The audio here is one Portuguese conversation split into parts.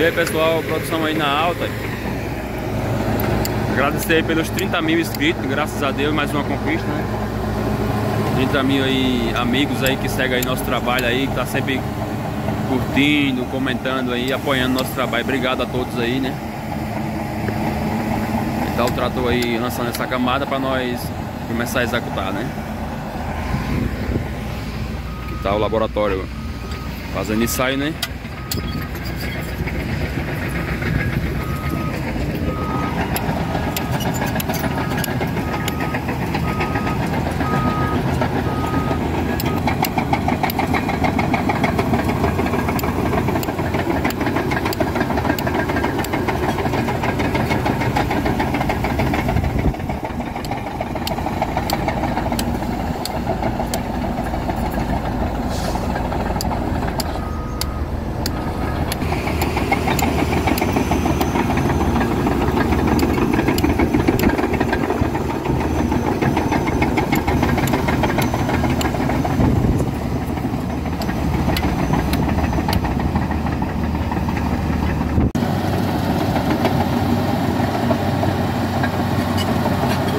E aí pessoal, produção aí na alta. Agradecer pelos 30 mil inscritos, graças a Deus, mais uma conquista, né? 30 mil aí, amigos aí que seguem aí nosso trabalho aí, que tá sempre curtindo, comentando aí, apoiando nosso trabalho. Obrigado a todos aí, né? Tá o trator aí lançando essa camada para nós começar a executar, né? Aqui tá o laboratório fazendo ensaio, né?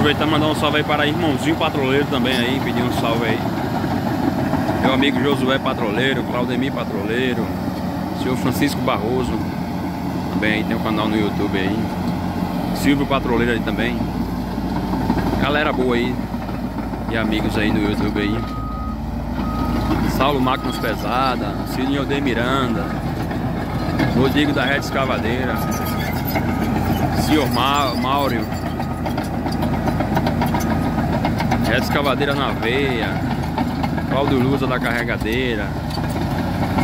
Aproveitar e mandar um salve aí para irmãozinho patroleiro também aí, pedir um salve aí. Meu amigo Josué Patroleiro, Claudemir Patroleiro, senhor Francisco Barroso, também aí tem um canal no YouTube aí. Silvio Patroleiro aí também. Galera boa aí. E amigos aí no YouTube aí. Saulo Máquinas Pesada, Silvio de Miranda, Rodrigo da Rede Escavadeira, senhor Ma Mauro. Rede Escavadeira na veia. Cláudio Luza da Carregadeira.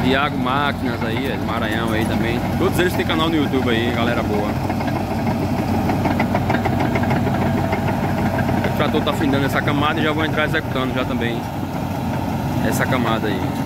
Tiago Máquinas aí, é, Maranhão aí também. Todos eles têm canal no YouTube aí, galera boa. O trator tá findando essa camada e já vou entrar executando já também. Essa camada aí.